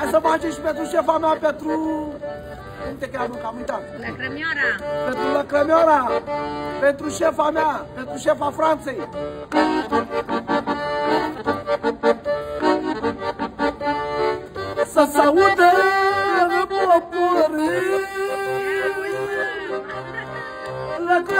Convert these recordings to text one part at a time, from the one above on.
Hai să facem și pentru șefa mea, pentru... Cum te cheamă, că am uitat. Lăcrămioara. Pentru lăcrămioara, pentru șefa mea, pentru șefa Franței. Să se audă poporii, lăcrămioara e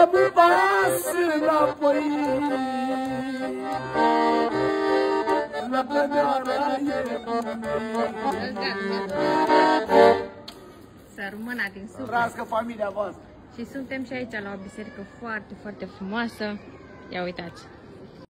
nu dăm un pas înapoi La plămeara e Să rămână din suflet. Trăiască familia voastră Și suntem și aici la o biserică foarte, foarte frumoasă. Ia uitați.